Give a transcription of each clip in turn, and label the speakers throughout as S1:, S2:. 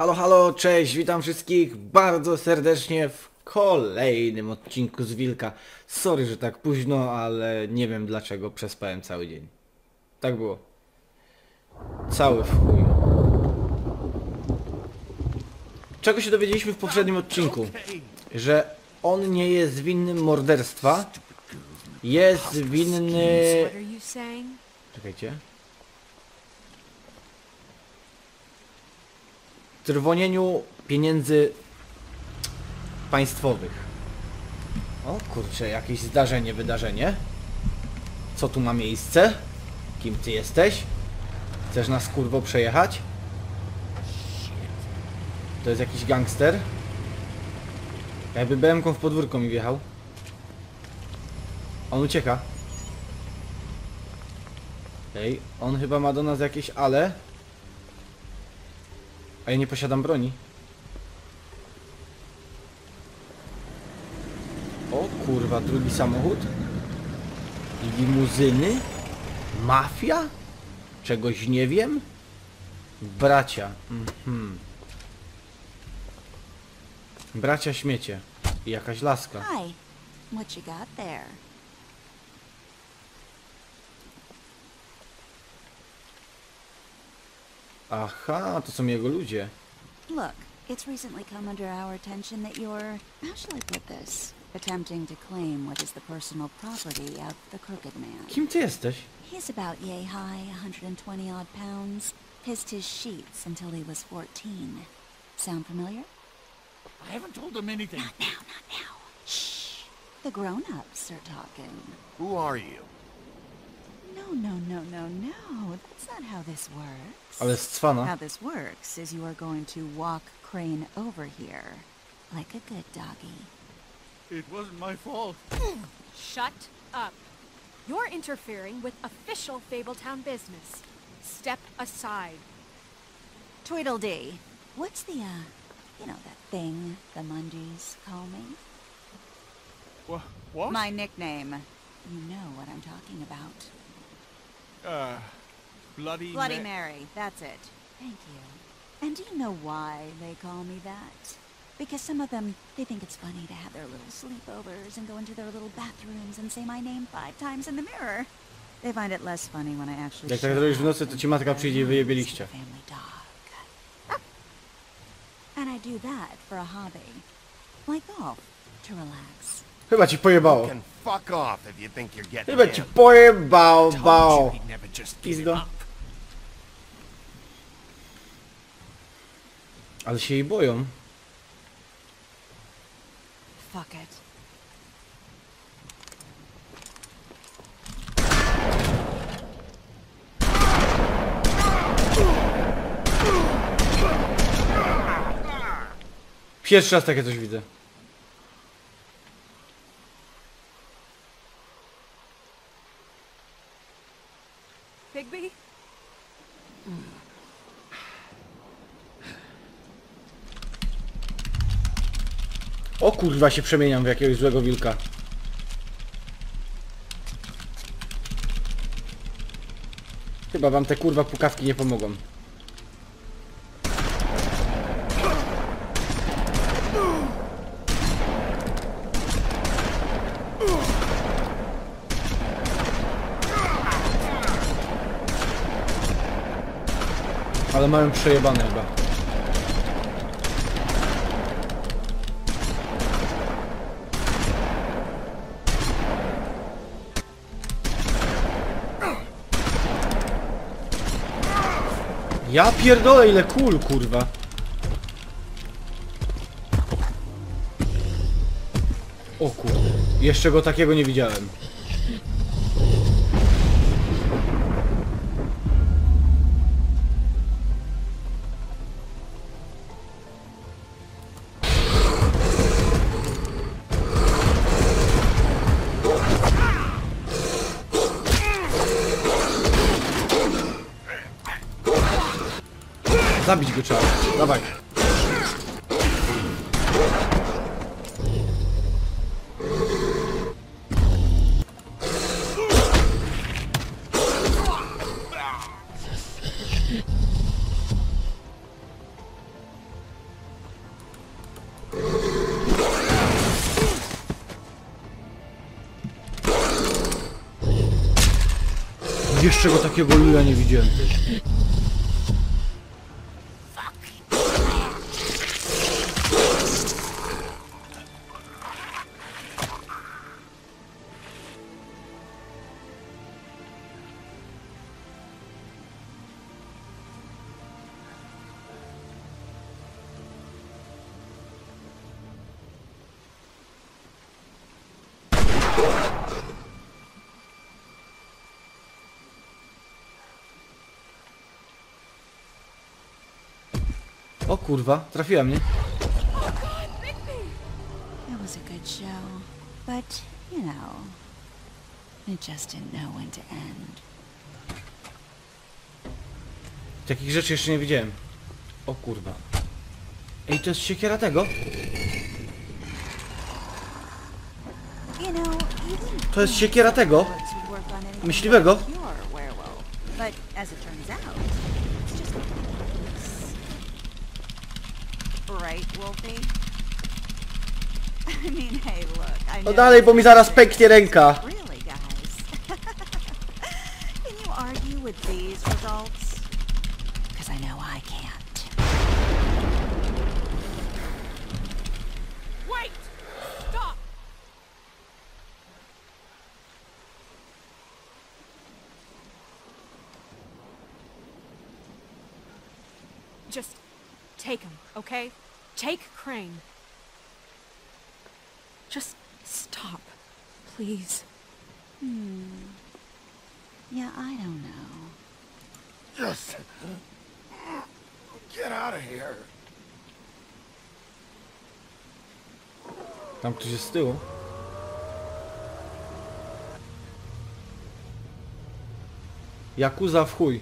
S1: Halo, halo, cześć, witam wszystkich bardzo serdecznie w kolejnym odcinku z Wilka. Sorry, że tak późno, ale nie wiem dlaczego, przespałem cały dzień. Tak było. Cały w chuj. Czego się dowiedzieliśmy w poprzednim odcinku? Że on nie jest winnym morderstwa. Jest winny... Czekajcie. Trwonieniu pieniędzy państwowych. O kurczę, jakieś zdarzenie, wydarzenie. Co tu ma miejsce? Kim ty jesteś? Chcesz nas kurwo przejechać? To jest jakiś gangster? Jakby BM-ką w podwórko mi wjechał. On ucieka. Ej, on chyba ma do nas jakieś ale. A ja nie posiadam broni. O kurwa, drugi samochód. Limuzyny? Mafia? Czegoś nie wiem? Bracia. Mhm. Bracia śmiecie. I jakaś laska.
S2: Hi. What you got there?
S1: Aha, to są jego ludzie.
S2: Look, it's recently come under our attention that you're, how shall I put this, attempting to claim what is the personal property of the Crooked Man.
S1: Kim ty jesteś?
S2: He's about yay high, 120 odd pounds. Pissed his sheets until he was 14. Sound familiar?
S3: I haven't told him anything.
S2: Not now, not now. Shh. The grown-ups are talking.
S3: Who are you?
S2: No, no, no, no, no. That's not how this works.
S1: Ale z cwana.
S2: How this works is you are going to walk Crane over here. Like a good doggy.
S3: It wasn't my fault.
S4: Shut up. You're interfering with official Fabletown business. Step aside.
S2: Tweedledee. What's the, uh, you know, that thing the Mundies call me?
S3: Wha what?
S2: My nickname. You know what I'm talking about.
S3: Uh, Bloody
S2: Bloody
S3: Ma-
S2: Mary, that's it. Thank you. And do you know why they call me that? Because some of them, they think it's funny to have their little sleepovers and go into their little bathrooms and say my name five times in the mirror. They find it less funny when I actually
S1: Jak tak
S2: show
S1: w nocy, to ci matka przyjdzie i
S2: their
S1: wyjebie liście.
S2: Family dog. And I do that for a hobby. Like golf, to relax.
S1: Chyba ci pojebało.
S5: can fuck off if you think you're getting
S1: Chyba ci
S5: him.
S1: pojebał,
S3: Told
S1: bał.
S3: you he'd never just give it
S1: Pizdo.
S3: up.
S1: Ale się jej boją.
S2: Fuck it.
S1: Pierwszy raz takie coś widzę. Kurwa się przemieniam w jakiegoś złego wilka. Chyba wam te kurwa pukawki nie pomogą. Ale mają przejebane chyba. Ja pierdolę ile kul, kurwa. O kurde, jeszcze go takiego nie widziałem. Takiego luja nie widziałem. O kurwa, trafiła mnie.
S2: It was a good show. But, you know, it just didn't know when to end.
S1: Takich rzeczy jeszcze nie widziałem. O kurwa. Ej, to jest siekiera tego? To jest siekiera tego? Myśliwego?
S2: but as it turns out, it's just. Right, Wolfie? I mean, hey, look, I
S1: No dalej, bo mi zaraz pęknie ręka.
S4: Take Just stop, please. Hmm.
S2: Yeah, I don't know.
S5: Just get out of here.
S1: Tam ktoś jest z tyłu. Jakuza w chuj.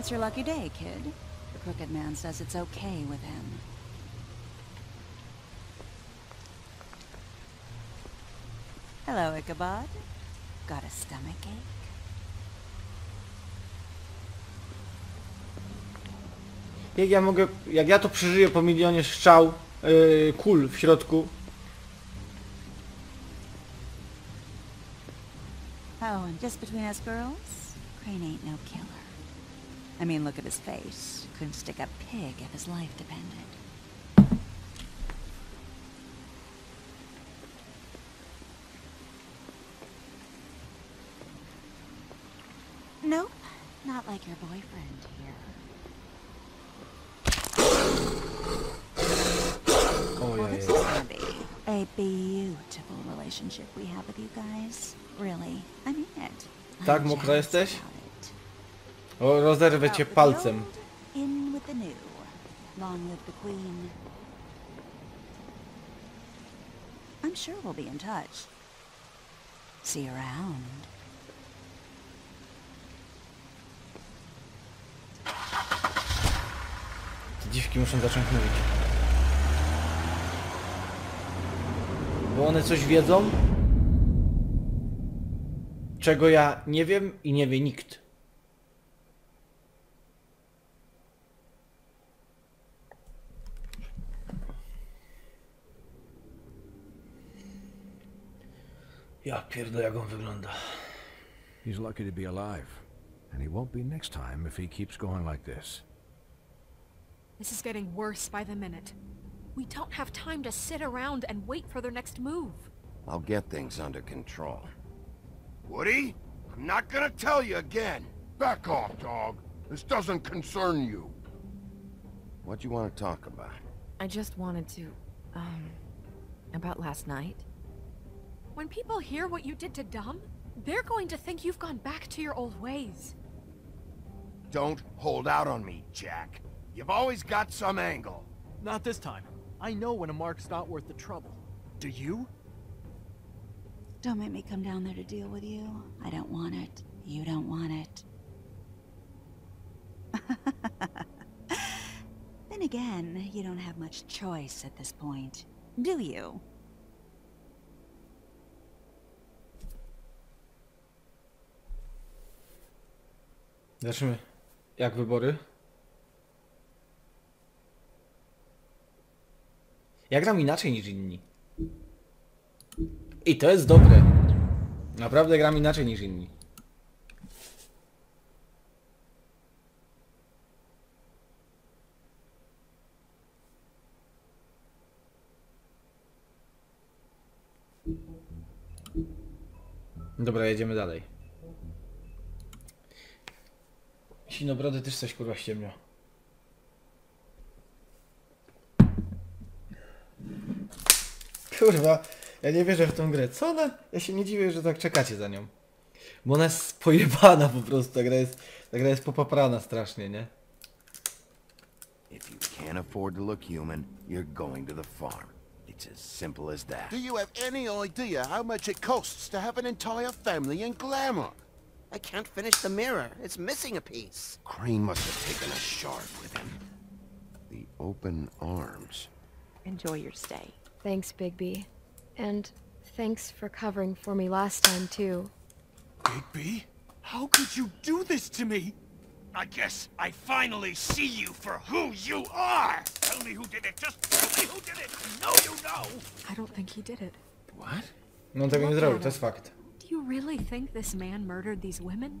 S2: It's your lucky day, kid. The Crooked Man says it's okay with him. Hello, Ichabod. Got a stomachache?
S1: Jak ja mogę, jak ja to przeżyję po milionie strzał, yy, kul w środku,
S2: Oh, and just between us girls, Crane ain't no killer. I mean, look at his face. Couldn't stick a pig if his life depended. Like your boyfriend here. Oh, well,
S1: ojej.
S2: this is gonna be a beautiful relationship we have with you guys. Really, I mean it.
S1: Tak, mokra jesteś? O, rozerwę cię palcem.
S2: In with the new. Long live the queen. I'm sure we'll be in touch. See you around.
S1: Dziwki muszą zacząć mówić. Bo one coś wiedzą, czego ja nie wiem i nie wie nikt. Ja pierdolę jak on wygląda.
S6: He's lucky to be alive. And he won't be next time if he keeps going like this.
S4: This is getting worse by the minute. We don't have time to sit around and wait for their next move.
S5: I'll get things under control. Woody, I'm not gonna tell you again.
S7: Back off, dog. This doesn't concern you.
S5: What do you want to talk about?
S8: I just wanted to, um, about last night.
S4: When people hear what you did to Dom, they're going to think you've gone back to your old ways.
S5: Don't hold out on me, Jack. You've always got some angle.
S9: Not this time. I know when a mark's not worth the trouble. Do you?
S2: Don't make me come down there to deal with you. I don't want it. You don't want it. then again, you don't have much choice at this point, do you?
S1: Zobaczymy, jak wybory. Ja gram inaczej niż inni. I to jest dobre. Naprawdę gram inaczej niż inni. Dobra, jedziemy dalej. Sinobrody też coś kurwa ściemnia. Kurwa, ja nie wierzę w tą grę. Co ona? Ja się nie dziwię, że tak czekacie za nią. Bo ona jest pojebana po prostu, ta gra jest, ta gra jest popaprana strasznie, nie?
S5: If you can't afford to look human, you're going to the farm. It's as simple as that.
S7: Do you have any idea how much it costs to have an entire family in Glamour?
S10: I can't finish the mirror. It's missing a piece.
S5: Crane must have taken a shard with him. The open arms.
S8: Enjoy your stay. Thanks, Bigby. And thanks for covering for me last time, too.
S3: Bigby? How could you do this to me?
S5: I guess I finally see you for who you are! Tell me who did it, just tell me who did it! No, you know!
S4: I don't think he did it.
S5: What?
S1: No on tego nie
S4: Look
S1: zrobił,
S4: at
S1: to jest fakt.
S4: Do you really think this man murdered these women?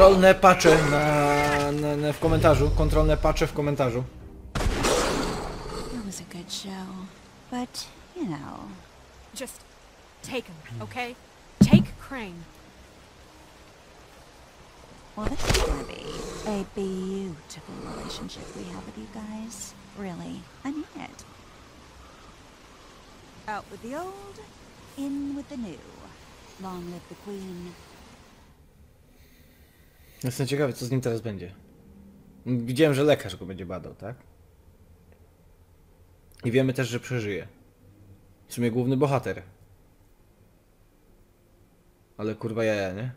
S1: Kontrolne pacze na, na, na, w komentarzu. Kontrolne pacze w komentarzu.
S2: It was a good show. But, you know,
S4: Just take him, okay? Take Crane.
S2: well, this is gonna be a beautiful relationship we have with you guys. Really. I mean it. Out with the old, in with the new. Long live the queen.
S1: Jestem ciekawy, co z nim teraz będzie. Widziałem, że lekarz go będzie badał, tak? I wiemy też, że przeżyje. W sumie główny bohater. Ale kurwa jaja, nie?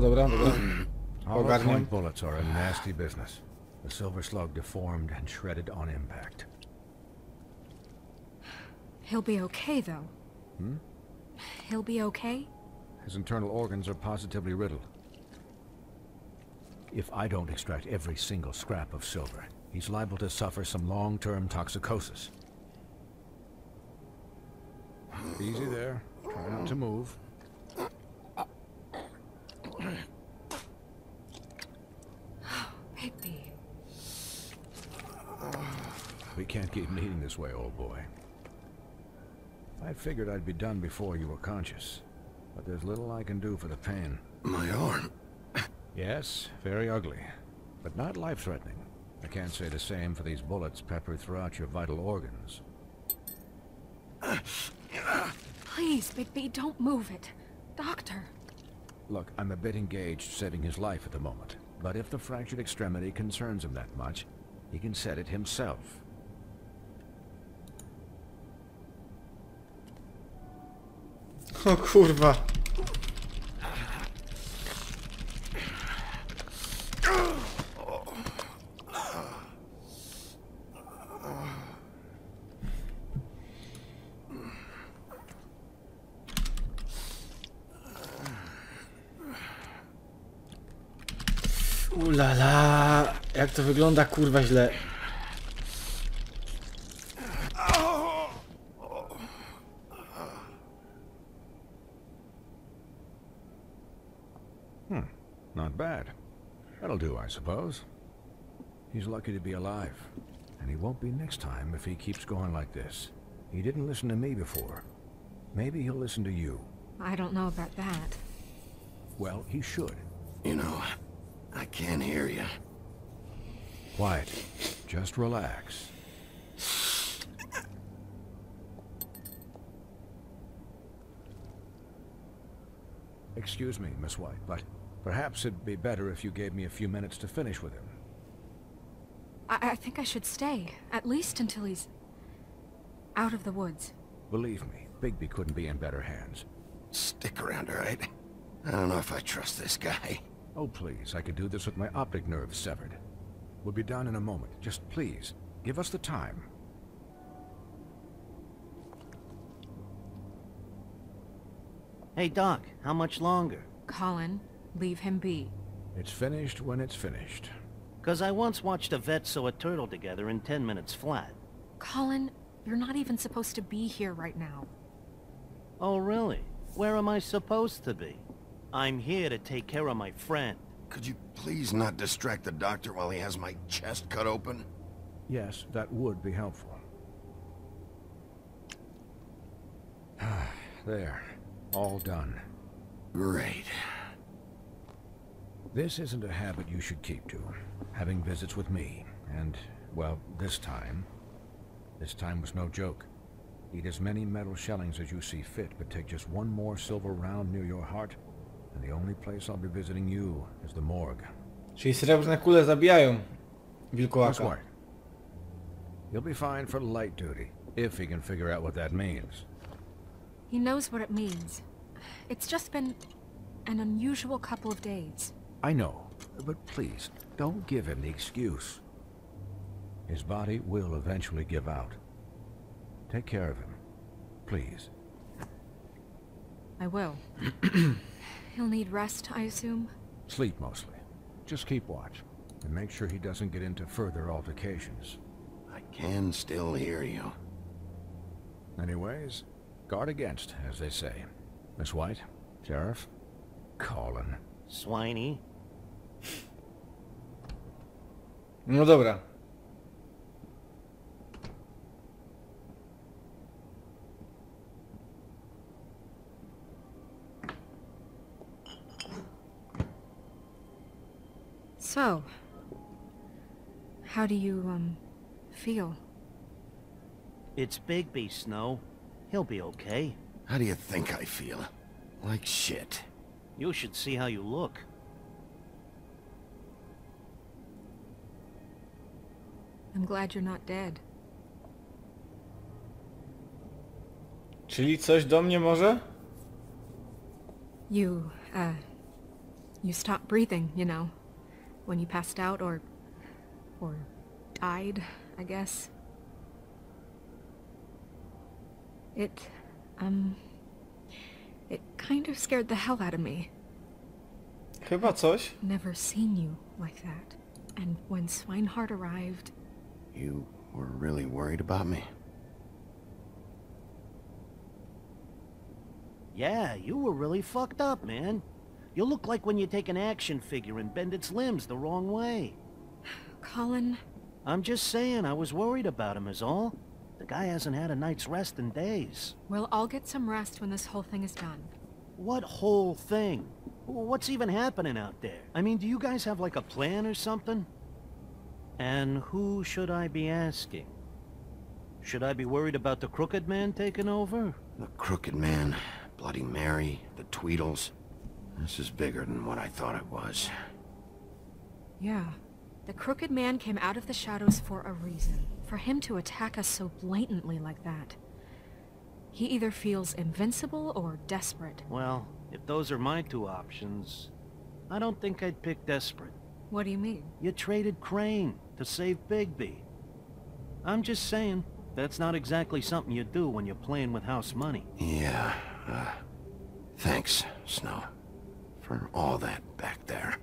S1: Dobra, dobra, dobra.
S6: Hollow
S1: Ogarniam.
S6: bullets are a nasty business. The silver slug deformed and shredded on impact.
S4: He'll be okay, though.
S6: Hmm?
S4: He'll be okay?
S6: His internal organs are positively riddled. If I don't extract every single scrap of silver, he's liable to suffer some long-term toxicosis. Easy there. Try not to move.
S4: Bigby.
S6: We can't keep meeting this way, old boy. I figured I'd be done before you were conscious. But there's little I can do for the pain.
S5: My arm.
S6: Yes, very ugly. But not life-threatening. I can't say the same for these bullets peppered throughout your vital organs.
S4: Please, Bigby, don't move it. Doctor.
S6: Look, I'm a bit engaged saving his life at the moment. But if the fractured extremity concerns him that much, he can set it himself.
S1: O kurwa. Ulala, jak to wygląda kurwa źle.
S6: Hmm, not bad. That'll do, I suppose. He's lucky to be alive. And he won't be next time if he keeps going like this. He didn't listen to me before. Maybe he'll listen to you.
S4: I don't know about that.
S6: Well, he should.
S5: You know, I can't hear you.
S6: Quiet. Just relax. Excuse me, Miss White, but perhaps it'd be better if you gave me a few minutes to finish with him.
S4: I, I think I should stay, at least until he's out of the woods.
S6: Believe me, Bigby couldn't be in better hands.
S5: Stick around, all right? I don't know if I trust this guy.
S6: Oh, please, I could do this with my optic nerve severed. We'll be done in a moment. Just please, give us the time.
S11: Hey, Doc, how much longer?
S4: Colin, leave him be.
S6: It's finished when it's finished.
S11: Cause I once watched a vet sew a turtle together in 10 minutes flat.
S4: Colin, you're not even supposed to be here right now.
S11: Oh, really? Where am I supposed to be? I'm here to take care of my friend.
S12: Could you please not distract the doctor while he has my chest cut open?
S6: Yes, that would be helpful. there. All done.
S12: Great.
S6: This isn't a habit you should keep to. Having visits with me. And, well, this time... This time was no joke. Eat as many metal shellings as you see fit, but take just one more silver round near your heart, and the only place I'll be visiting you is the morgue.
S1: Czyli srebrne kule zabijają
S6: That's
S1: wilkołaka.
S6: right. He'll be fine for light duty, if he can figure out what that means.
S4: He knows what it means. It's just been an unusual couple of days.
S6: I know, but please, don't give him the excuse. His body will eventually give out. Take care of him. Please.
S4: I will. He'll need rest, I assume.
S6: Sleep mostly. Just keep watch. And make sure he doesn't get into further altercations.
S12: I can still hear you.
S6: Anyways, guard against, as they say. Miss White? Sheriff? Colin.
S11: Swiney.
S1: No dobra.
S4: So, how do you, um, feel?
S11: It's Bigby, Snow. He'll be okay.
S12: How do you think I feel? Like shit.
S11: You should see how you look.
S4: I'm glad you're not dead.
S1: Czyli coś do mnie może?
S4: You, uh, you stopped breathing, you know, when you passed out or, or died, I guess. It, um, it kind of scared the hell out of me.
S1: Chyba coś.
S4: Never seen you like that. And when Swineheart arrived,
S12: You were really worried about me?
S11: Yeah, you were really fucked up, man. You look like when you take an action figure and bend its limbs the wrong way.
S4: Colin,
S11: I'm just saying, I was worried about him is all. The guy hasn't had a night's rest in days.
S4: we'll all get some rest when this whole thing is done.
S11: What whole thing? What's even happening out there? I mean, do you guys have like a plan or something? And who should I be asking? Should I be worried about the Crooked Man taking over?
S12: The Crooked Man, Bloody Mary, the Tweedles. This is bigger than what I thought it was.
S4: Yeah. The Crooked Man came out of the shadows for a reason. For him to attack us so blatantly like that. He either feels invincible or desperate.
S11: Well, if those are my two options, I don't think I'd pick desperate.
S4: What do you mean?
S11: You traded Crane to save Bigby. I'm just saying, that's not exactly something you do when you're playing with house money.
S12: Yeah, uh, thanks, Snow. For all that back there.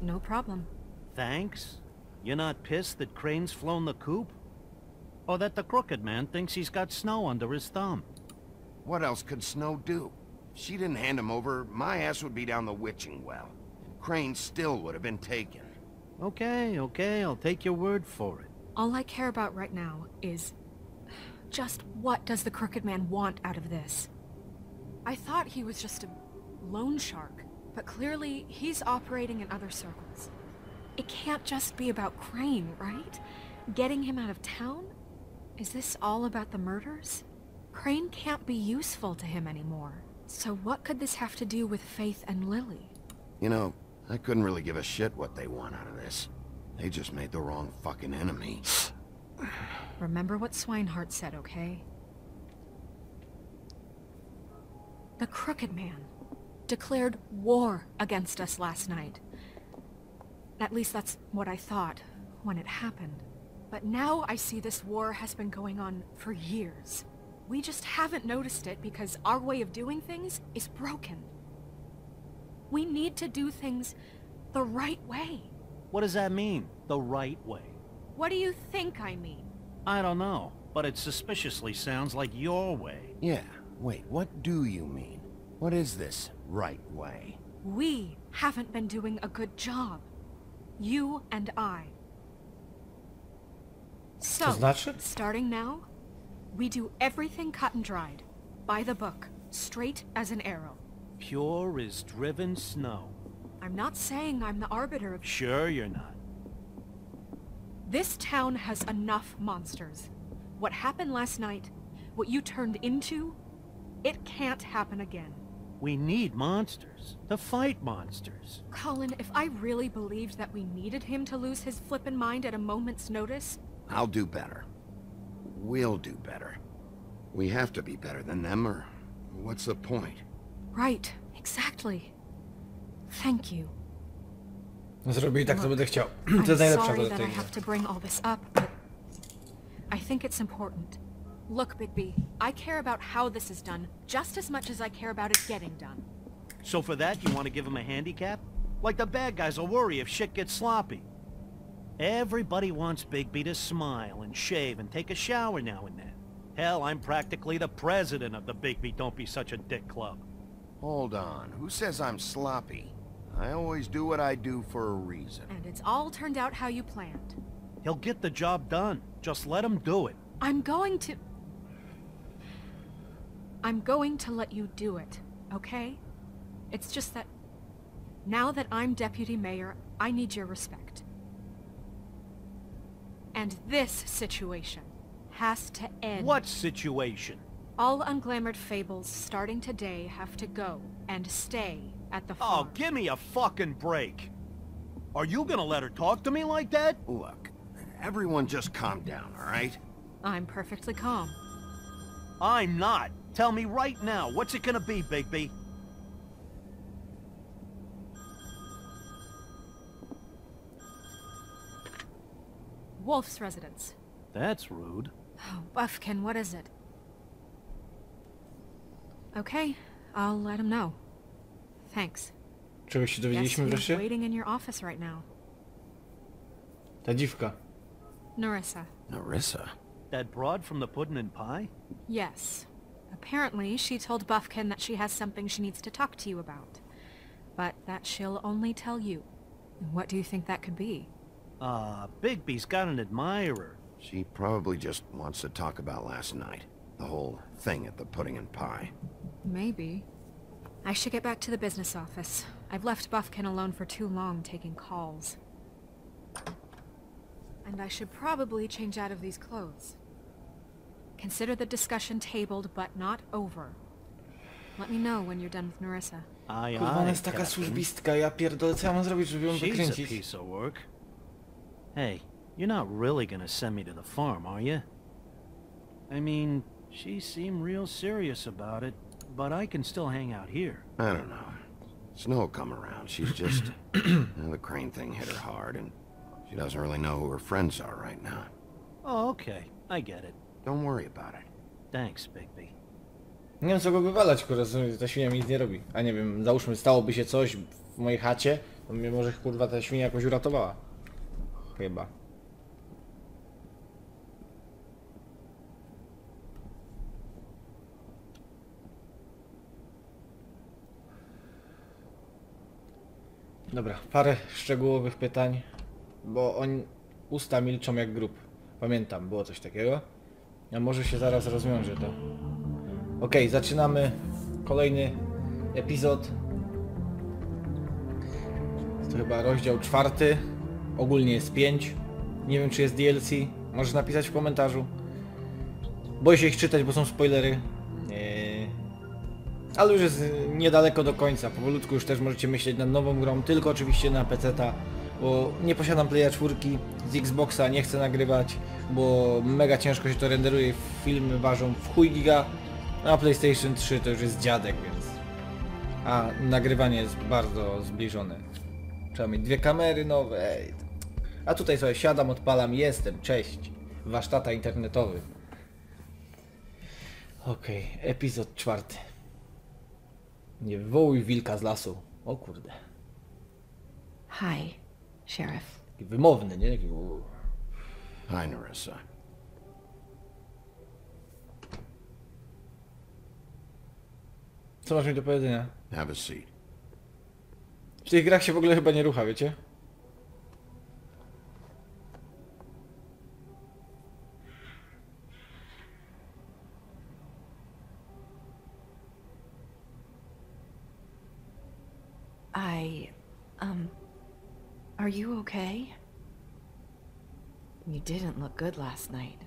S4: No problem.
S11: Thanks? You're not pissed that Crane's flown the coop? Or that the Crooked Man thinks he's got snow under his thumb?
S12: What else could Snow do? If she didn't hand him over, my ass would be down the witching well. Crane still would have been taken.
S11: Okay, okay, I'll take your word for it.
S4: All I care about right now is... Just what does the Crooked Man want out of this? I thought he was just a loan shark, but clearly he's operating in other circles. It can't just be about Crane, right? Getting him out of town? Is this all about the murders? Crane can't be useful to him anymore. So what could this have to do with Faith and Lily?
S12: You know, I couldn't really give a shit what they want out of this. They just made the wrong fucking enemy.
S4: Remember what Swineheart said, okay? The Crooked Man declared war against us last night. At least that's what I thought when it happened. But now I see this war has been going on for years. We just haven't noticed it because our way of doing things is broken. We need to do things the right way.
S11: What does that mean? The right way?
S4: What do you think I mean?
S11: I don't know, but it suspiciously sounds like your way.
S12: Yeah, wait, what do you mean? What is this right way?
S4: We haven't been doing a good job. You and I. So,
S1: To znaczy?
S4: starting now, we do everything cut and dried. By the book. Straight as an arrow.
S11: Pure as driven snow.
S4: I'm not saying I'm the arbiter of...
S11: Sure you're not.
S4: This town has enough monsters. What happened last night, what you turned into, it can't happen again.
S11: We need monsters. To fight monsters.
S4: Colin, if I really believed that we needed him to lose his flippin' mind at a moment's notice,
S12: I'll do better. We'll do better. We have to be better than them, or what's the point?
S4: Right, exactly. Thank you.
S1: Zrobili tak, co będę chciał. To
S4: I'm
S1: jest najlepsza
S4: sorry that I have to bring all this up, but I think it's important. Look, Bigby, I care about how this is done just as much as I care about it getting done.
S11: So for that, you want to give him a handicap? Like the bad guys will worry if shit gets sloppy. Everybody wants Bigby to smile and shave and take a shower now and then. Hell, I'm practically the president of the Bigby Don't Be Such a Dick Club.
S12: Hold on, who says I'm sloppy? I always do what I do for a reason.
S4: And it's all turned out how you planned.
S11: He'll get the job done. Just let him do it.
S4: I'm going to... I'm going to let you do it, okay? It's just that... Now that I'm deputy mayor, I need your respect. And this situation has to end.
S11: What situation?
S4: All unglamored fables starting today have to go and stay at the
S11: Oh,
S4: farm.
S11: give me a fucking break. Are you gonna let her talk to me like that?
S12: Look, everyone just calm down, all right?
S4: I'm perfectly calm.
S11: I'm not. Tell me right now, what's it gonna be, Bigby?
S4: Wolf's residence.
S11: That's rude.
S4: Oh, Buffkin, what is it? Okay, I'll let him know. Thanks.
S1: Czegoś się
S4: Guess
S1: dowiedzieliśmy
S4: who's
S1: wreszcie?
S4: waiting in your office right now?
S1: Ta dziwka.
S4: Nerissa.
S12: Nerissa?
S11: That broad from the pudding and pie?
S4: Yes. Apparently, she told Buffkin that she has something she needs to talk to you about. But that she'll only tell you. What do you think that could be?
S11: Ah, Bigby's got an admirer.
S12: She probably just wants to talk about last night. The whole thing at the pudding and pie.
S4: Maybe. I should get back to the business office. I've left Buffkin alone for too long taking calls. And I should probably change out of these clothes. Consider the discussion tabled but not over. Let me know when you're done with Nerissa.
S11: Aye,
S1: Kurwa, ona
S11: aye,
S1: jest taka
S11: Captain.
S1: służbistka, ja pierdolę, co ja mam zrobić, żeby ją
S11: She's a
S1: wykręcić?
S11: piece of work. Hey, you're not really gonna send me to the farm, are you? I mean, she seemed real serious about it, but I can still hang out here.
S12: I don't know. Snow will come around. She's just... well, the crane thing hit her hard, and she doesn't really know who her friends are right now.
S11: Oh, okay. I get it.
S12: Don't worry about it.
S11: Thanks, Bigby.
S1: Nie wiem co go wywalać, kurwa, ta świnia mi nic nie robi. A nie wiem, załóżmy stałoby się coś w mojej chacie, to mnie może kurwa ta świnia jakoś uratowała. Chyba. Dobra, parę szczegółowych pytań, bo oni usta milczą jak grób. Pamiętam, było coś takiego. A może się zaraz rozwiąże to. Okej, zaczynamy kolejny epizod. To chyba rozdział czwarty. Ogólnie jest pięć. Nie wiem czy jest DLC. Możesz napisać w komentarzu. Boję się ich czytać, bo są spoilery. Eee, Ale już jest niedaleko do końca. Powolutku już też możecie myśleć nad nową grą, tylko oczywiście na PC-ta. Bo nie posiadam Playa 4 z Xboxa, nie chcę nagrywać, bo mega ciężko się to renderuje. Filmy ważą w chuj giga. A PlayStation 3 to już jest dziadek, więc... A nagrywanie jest bardzo zbliżone. Trzeba mieć dwie kamery nowe. Ej. A tutaj sobie siadam, odpalam, jestem, cześć. Wasz tata internetowy. Okej, epizod czwarty. Nie wywołuj wilka z lasu. O kurde.
S4: Hi, Sheriff.
S1: Taki wymowny, nie? Taki...
S12: Hi, Narissa.
S1: Co masz mi do powiedzenia?
S12: Have a seat.
S1: W tych grach się w ogóle chyba nie rucha, wiecie?
S4: I, um, are you okay? You didn't look good last night.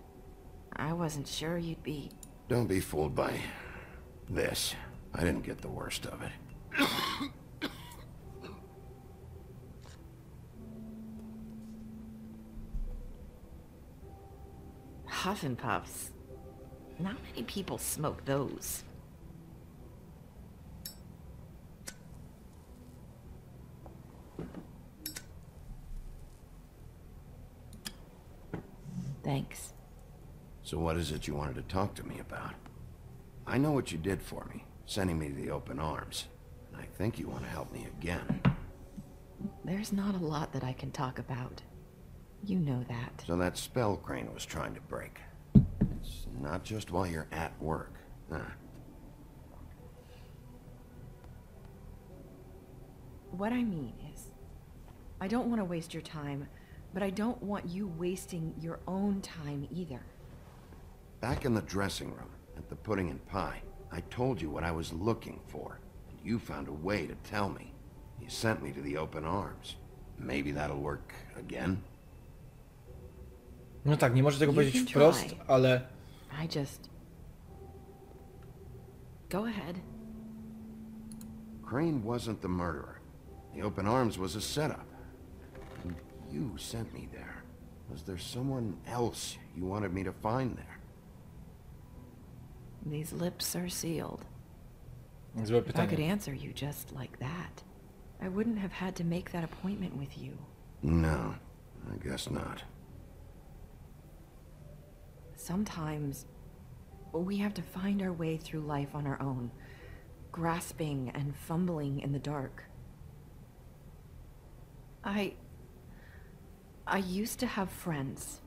S4: I wasn't sure you'd be.
S12: Don't be fooled by this. I didn't get the worst of it.
S13: Huff and Puffs. Not many people smoke those. Thanks.
S12: So what is it you wanted to talk to me about? I know what you did for me, sending me to the open arms. And I think you want to help me again.
S13: There's not a lot that I can talk about. You know that.
S12: So that spell Crane was trying to break. It's not just while you're at work. Huh.
S13: What I mean is, I don't want to waste your time, but I don't want you wasting your own time either.
S12: Back in the dressing room, at the pudding and pie, I told you what I was looking for. And you found a way to tell me. You sent me to the open arms. Maybe that'll work again?
S1: No tak, nie może tego
S13: You
S1: powiedzieć
S13: can
S1: wprost, ale
S13: I just... Go ahead.
S12: Crane wasn't the murderer. The open arms was a setup. And you sent me there. Was there someone else you wanted me to find there?
S13: These lips are sealed.
S1: złe
S13: If I could answer you just like that, I wouldn't have had to make that appointment with you.
S12: No, I guess not.
S13: Sometimes we have to find our way through life on our own, grasping and fumbling in the dark. I. I used to have friends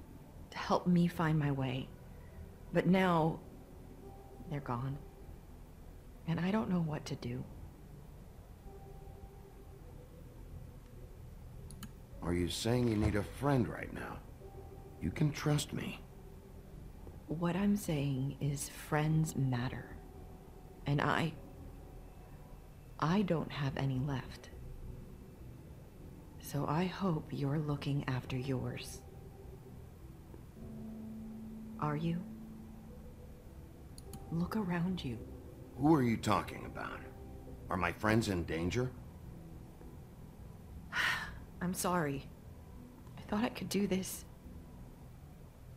S13: to help me find my way, but now they're gone. And I don't know what to do.
S12: Are you saying you need a friend right now? You can trust me.
S13: What I'm saying is friends matter. And I... I don't have any left. So I hope you're looking after yours. Are you? Look around you.
S12: Who are you talking about? Are my friends in danger?
S13: I'm sorry. I thought I could do this.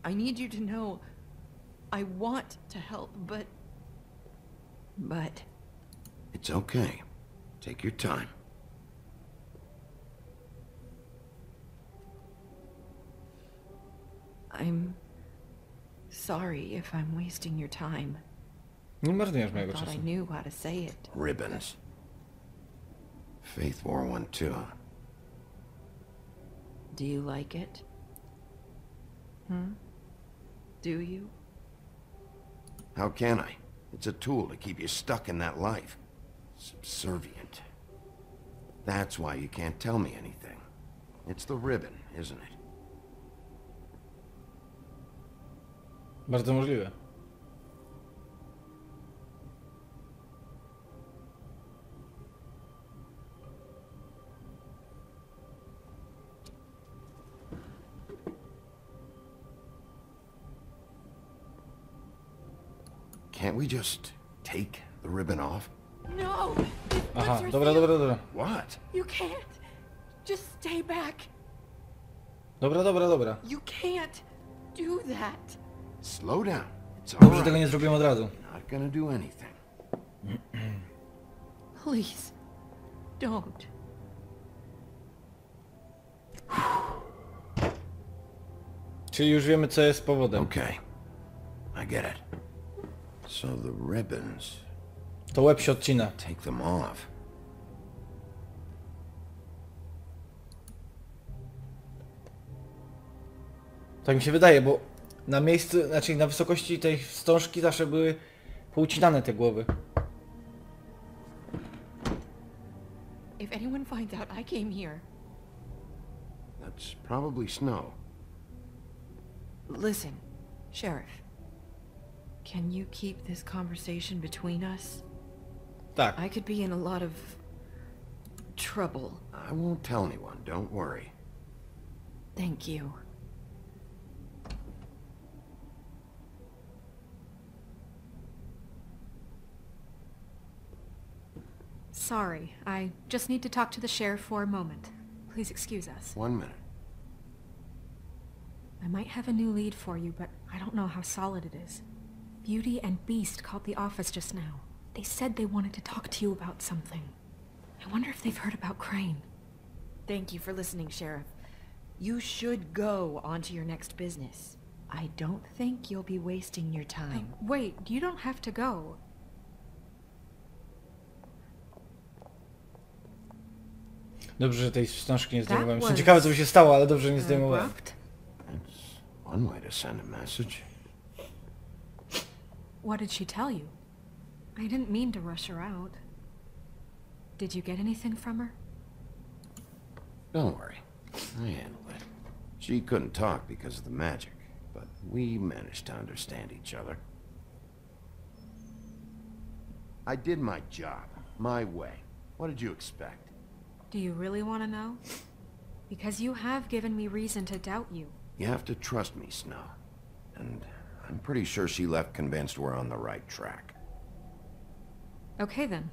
S13: I need you to know I want to help, but... But...
S12: It's okay. Take your time.
S13: I'm sorry if I'm wasting your time.
S1: Nie marnujesz
S13: I
S1: mojego
S13: thought I knew how to say it.
S12: Ribbons. Faith 412.
S13: Do you like it? Hmm? Do you?
S12: How can I? It's a tool to keep you stuck in that life. Subservient. That's why you can't tell me anything. It's the ribbon, isn't it?
S1: Bardzo możliwe.
S12: Can't we just take the ribbon off?
S4: No.
S1: Aha, dobra, dobra, dobra.
S12: What?
S4: You can't. Just stay back.
S1: Dobra, dobra, dobra.
S4: You can't do that.
S12: Slow down.
S1: Dobrze, tego nie zrobiłem od razu.
S12: Not gonna do anything.
S4: Please. Don't.
S1: Czyli już wiemy, co jest powodem.
S12: Okay. I get it. So the ribbons,
S1: To łeb się odcina.
S12: take them off.
S1: Tak mi się wydaje, bo na miejscu, znaczy na wysokości tej wstążki zawsze były poucinane te głowy.
S13: If anyone finds out I came here,
S12: That's probably Snow.
S13: listen, Sheriff. Can you keep this conversation between us? I could be in a lot of trouble.
S12: I won't tell anyone, don't worry.
S13: Thank you.
S4: Sorry, I just need to talk to the sheriff for a moment. Please excuse us.
S12: One minute.
S4: I might have a new lead for you, but I don't know how solid it is. Beauty and Beast called the office just now. They said they wanted to talk to you about something. I wonder if they've heard about Crane.
S13: Thank you for listening, Sheriff. You should go on to your next business. I don't think you'll be wasting your time.
S4: Oh, wait, you don't have to go.
S1: Dobrze, że tej wstążki nie zdejmowałem. Jestem
S4: was
S1: ciekawy co by się stało, ale dobrze, że nie zdejmowałem.
S4: Abrupt.
S12: One way to send a message.
S4: What did she tell you? I didn't mean to rush her out. Did you get anything from her?
S12: Don't worry. I handled it. She couldn't talk because of the magic, but we managed to understand each other. I did my job, my way. What did you expect?
S4: Do you really want to know? Because you have given me reason to doubt you.
S12: You have to trust me, Snow. And I'm pretty sure she left convinced we're on the right track.
S4: Okay then.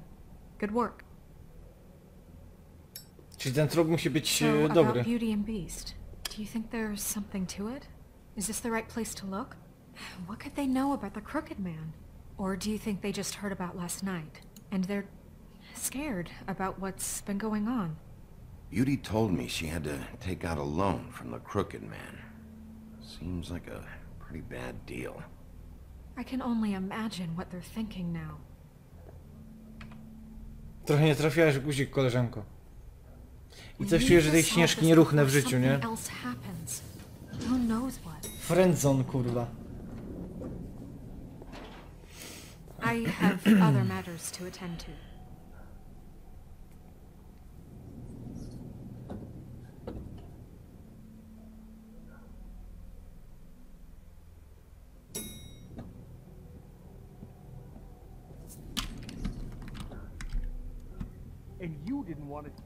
S4: Good work.
S1: Czyli ten trup musi być
S4: So,
S1: e,
S4: about. Beauty and Beast, do you think there's something to it? Is this the right place to look? What could they know about the Crooked Man? Or do you think they just heard about last night, and they're scared about what's been going on?
S12: Beauty told me she had to take out a loan from the Crooked Man. Seems like a pretty bad deal.
S4: I can only imagine what they're thinking now.
S1: Trochę nie trafiałeś w guzik, koleżanko. I coś czuję, że tej śnieżki nie ruchnę w życiu, nie? Friendzone, kurwa.
S4: I have other matters to attend to.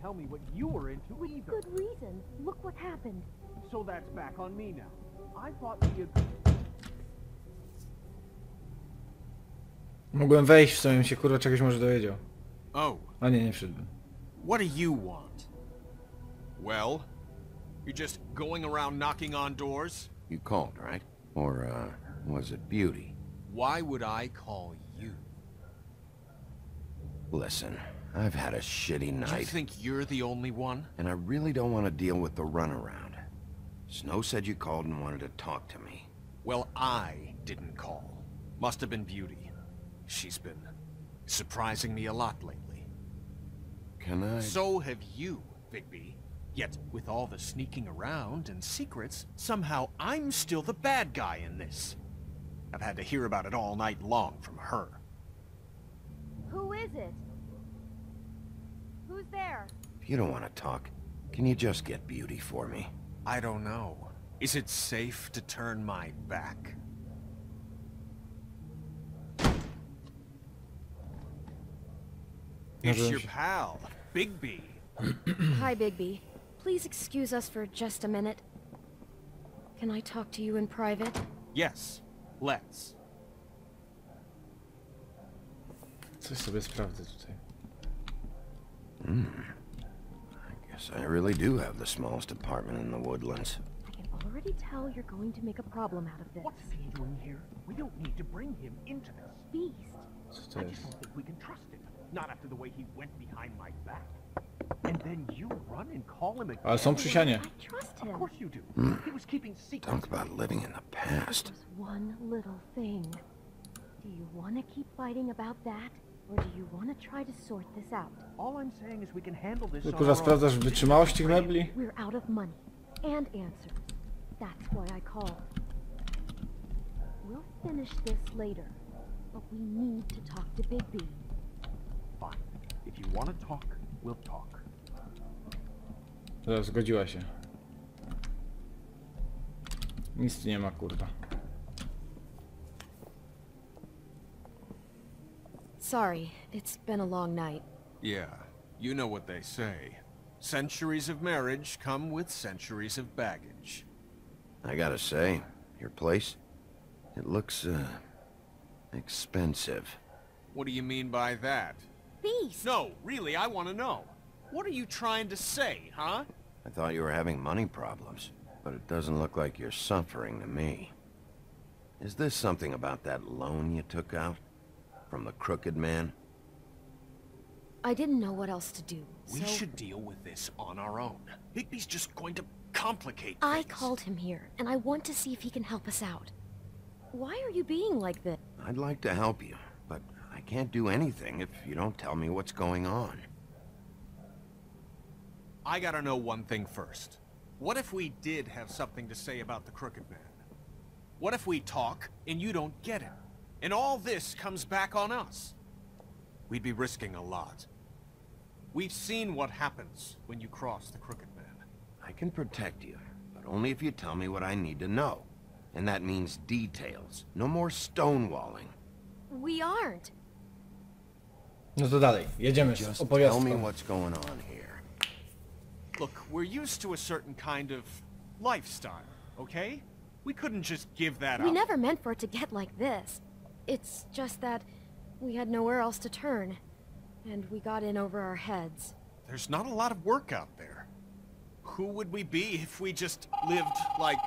S9: Tell me what you were into either.
S8: Good reason. Look what happened.
S9: So that's back on me now. I thought we agreed.
S1: Mogłem wejść w sumie, bym się kurwa czegoś może dowiedział.
S5: Oh,
S1: A nie, nie wszedłem.
S5: what do you want? Well, you're just going around knocking on doors?
S12: You called, right? Or, uh, was it Beauty?
S5: Why would I call you?
S12: Listen, I've had a shitty
S5: Do you think you're the only one?
S12: and I really don't want to deal with the runaround. Snow said you called and wanted to talk to me.
S5: Well, I didn't call. Must have been Beauty. She's been surprising me a lot lately.
S12: Can I...
S5: So have you, Bigby. Yet, with all the sneaking around and secrets, somehow I'm still the bad guy in this. I've had to hear about it all night long from her.
S8: Who is it? Who's there?
S12: If you don't want to talk, can you just get Beauty for me?
S5: I don't know. Is it safe to turn my back? It's your
S1: się-
S5: pal, Bigby.
S8: Hi, Bigby. Please excuse us for just a minute. Can I talk to you in private?
S5: Yes, let's.
S1: Coś sobie sprawdzę tutaj.
S12: I guess I really do have the smallest apartment in the woodlands.
S8: I can already tell you're going to make a problem out of this.
S9: What's he doing here? We don't need to bring him into this.
S8: Beast.
S1: Co
S9: I just don't think we can trust him. Not after the way he went behind my back. And then you run and call him again.
S1: Ale są przysianie.
S8: I trust him.
S9: Of course you do.
S12: Hmm.
S9: He was keeping secrets.
S12: Talk about living in the past.
S8: Just one little thing. Do you want to keep fighting about that? Or do you want to try to sort this out?
S9: All I'm saying is we can handle this
S1: Ty
S9: on
S1: kurwa
S9: our own.
S1: sprawdzasz wytrzymałość tych mebli?
S8: We're out of money and answers. That's why I called. We'll finish this later, but we need to talk to Bigby.
S9: Fine. If you want to talk, we'll talk.
S1: Dobra, zgodziła się. Nic tu nie ma kurwa.
S8: Sorry, it's been a long night.
S5: Yeah, you know what they say. Centuries of marriage come with centuries of baggage.
S12: I gotta say, your place, it looks, uh, expensive.
S5: What do you mean by that?
S8: Beast!
S5: No, really, I want to know. What are you trying to say, huh?
S12: I thought you were having money problems, but it doesn't look like you're suffering to me. Is this something about that loan you took out? From the crooked man?
S8: I didn't know what else to do,
S5: We
S8: so
S5: should deal with this on our own. Bigby's just going to complicate
S8: I
S5: things.
S8: called him here, and I want to see if he can help us out. Why are you being like this?
S12: I'd like to help you, but I can't do anything if you don't tell me what's going on.
S5: I gotta know one thing first. What if we did have something to say about the Crooked Man? What if we talk, and you don't get it? And all this comes back on us? We'd be risking a lot. We've seen what happens when you cross the Crooked Man.
S12: I can protect you, but only if you tell me what I need to know. And that means details. No more stonewalling.
S8: We aren't.
S1: No to dalej, jedziemy z
S12: Just tell me what's going on here.
S5: Look, we're used to a certain kind of lifestyle, okay? We couldn't just give that
S8: We
S5: up.
S8: We never meant for it to get like this. It's just that we had nowhere else to turn, and we got in over our heads.
S5: There's not a lot of work out there. Who would we be if we just lived like...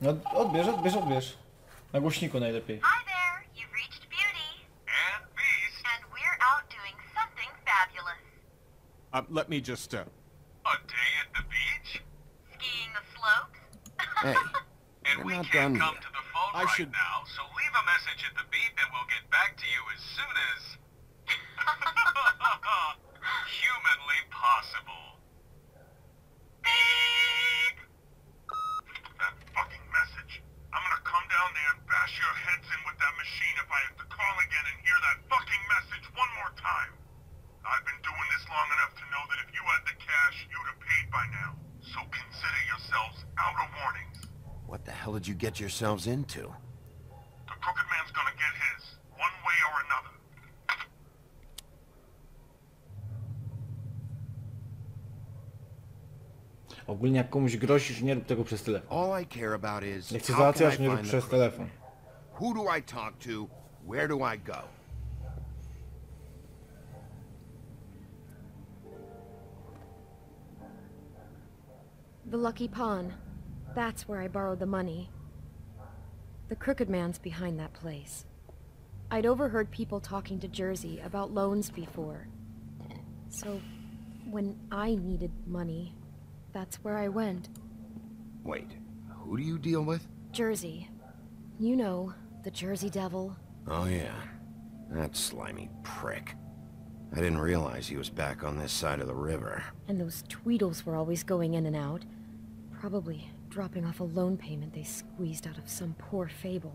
S1: No odbierz, odbierz, odbierz. Na głośniku najlepiej.
S14: Hi there, you've reached Beauty. And Beast. And we're out doing something fabulous.
S5: Uh, let me just, uh...
S14: A day at the beach? Skiing the slopes?
S12: Hey, we're not done yet.
S14: to the phone
S5: I should...
S14: now, so leave a message at the beep and we'll get back to you as soon as... humanly possible. Beep! That fucking message. I'm gonna come down there and bash your heads in with that machine if I have to call again and hear that fucking message one more time. I've been doing this long enough to know that if you had the cash, you'd have paid by now. So consider yourselves out of warnings.
S12: What the hell did you get yourselves into?
S14: The crooked man's gonna get his, one way or another.
S1: Ogólnie jak komuś grozisz, nie rób tego przez telefon.
S12: All I care about is
S1: Jak cię
S12: how can I
S1: załatwiasz, nie rób
S12: find
S1: przez telefon.
S12: Who do I talk to? Where do I go?
S8: The Lucky Pawn. That's where I borrowed the money. The Crooked Man's behind that place. I'd overheard people talking to Jersey about loans before. So, when I needed money, that's where I went.
S12: Wait, who do you deal with?
S8: Jersey. You know, the Jersey Devil.
S12: Oh yeah, that slimy prick. I didn't realize he was back on this side of the river.
S8: And those Tweedles were always going in and out. Probably dropping off a loan payment they squeezed out of some poor fable.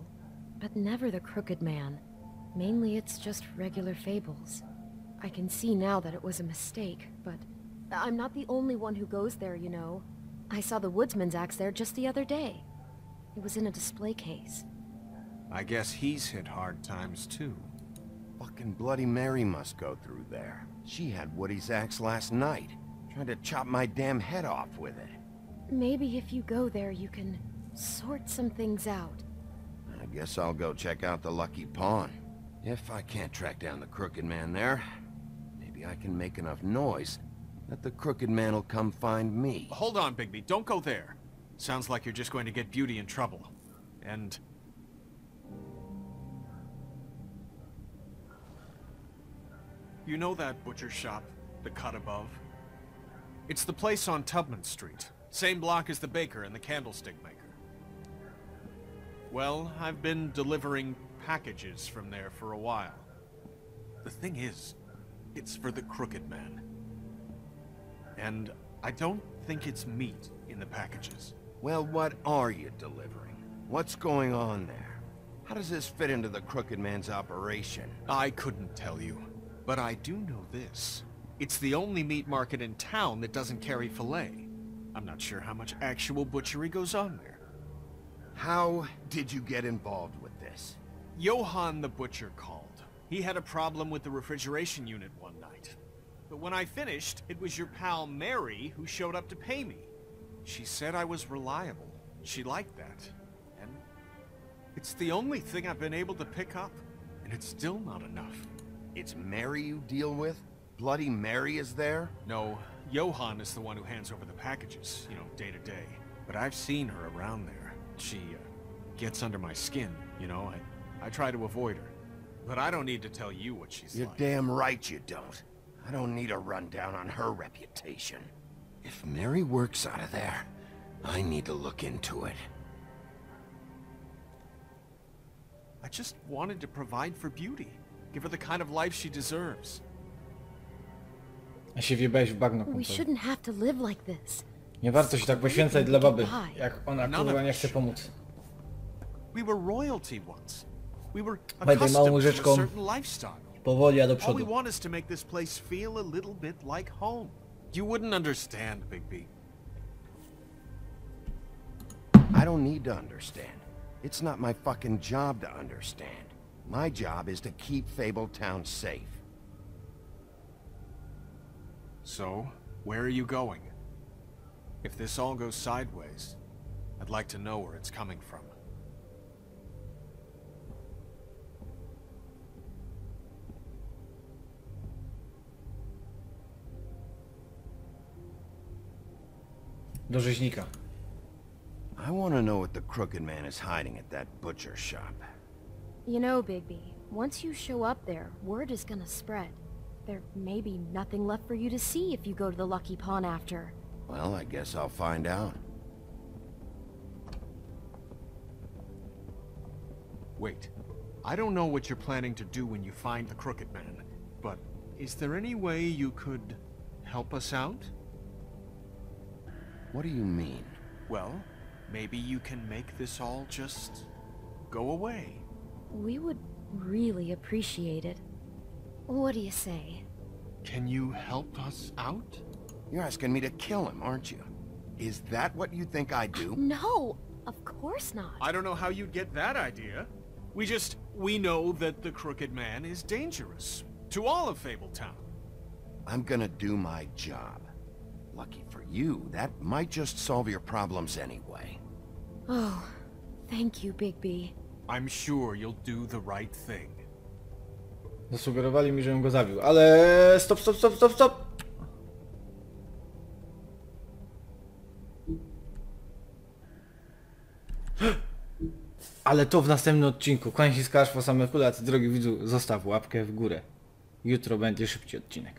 S8: But never the Crooked Man. Mainly it's just regular fables. I can see now that it was a mistake, but I'm not the only one who goes there, you know. I saw the woodsman's axe there just the other day. It was in a display case.
S5: I guess he's hit hard times too.
S12: Fucking Bloody Mary must go through there. She had Woody's axe last night. Tried to chop my damn head off with it.
S8: Maybe if you go there, you can sort some things out.
S12: I guess I'll go check out the Lucky Pawn. If I can't track down the Crooked Man there, maybe I can make enough noise that the Crooked Man will come find me.
S5: Hold on, Bigby. Don't go there. Sounds like you're just going to get Beauty in trouble. And... You know that butcher shop, the cut above? It's the place on Tubman Street. Same block as the baker and the candlestick maker. Well, I've been delivering packages from there for a while. The thing is, it's for the Crooked Man. And I don't think it's meat in the packages.
S12: Well, what are you delivering? What's going on there? How does this fit into the Crooked Man's operation?
S5: I couldn't tell you, but I do know this. It's the only meat market in town that doesn't carry filet. I'm not sure how much actual butchery goes on there.
S12: How did you get involved with this?
S5: Johann the butcher called. He had a problem with the refrigeration unit one night. But when I finished, it was your pal Mary who showed up to pay me. She said I was reliable. She liked that. And it's the only thing I've been able to pick up. And it's still not enough.
S12: It's Mary you deal with? Bloody Mary is there?
S5: No, Johann is the one who hands over the packages, you know, day to day. But I've seen her around there. She uh, gets under my skin, you know. I, I try to avoid her. But I don't need to tell you what she's
S12: You're
S5: like.
S12: damn right you don't. I don't need a rundown on her reputation. If Mary works out of there, I need to look into it.
S5: I just wanted to provide for Beauty. Give her the kind of life she deserves.
S1: A się wjebałeś w bagno
S8: We
S1: kumpel.
S8: shouldn't have to live like this.
S1: Nie warto się tak poświęcać dla baby, jak ona kurwa nie chce pomóc.
S5: We were royalty once. We were
S1: Będę
S5: accustomed
S1: małą
S5: to a
S1: łyżeczką.
S5: certain lifestyle.
S1: Powoli, a do
S5: All we want is to make this place feel a little bit like home. You wouldn't understand, Bigby.
S12: I don't need to understand. It's not my fucking job to understand. My job is to keep Fabletown safe.
S5: So, where are you going? If this all goes sideways, I'd like to know where it's coming from.
S1: Do rzeźnika.
S12: I want to know what the Crooked Man is hiding at that butcher shop.
S8: You know, Bigby, once you show up there, word is gonna spread. There may be nothing left for you to see if you go to the Lucky Pawn after.
S12: Well, I guess I'll find out.
S5: Wait, I don't know what you're planning to do when you find the Crooked Man, but is there any way you could help us out?
S12: What do you mean?
S5: Well, maybe you can make this all just go away.
S8: We would really appreciate it. What do you say?
S5: Can you help us out?
S12: You're asking me to kill him, aren't you? Is that what you think I do?
S8: No, of course not.
S5: I don't know how you'd get that idea. We just, we know that the Crooked Man is dangerous. To all of Fabletown.
S12: I'm gonna do my job. Lucky for you, that might just solve your problems anyway.
S8: Oh, thank you, Bigby.
S5: I'm sure you'll do the right thing.
S1: Zasugerowali mi, żebym go zabił, ale stop, stop, stop, stop, stop! Ale to w następnym odcinku. Się z Kaszfa, same ty drogi widzu, zostaw łapkę w górę. Jutro będzie szybciej odcinek.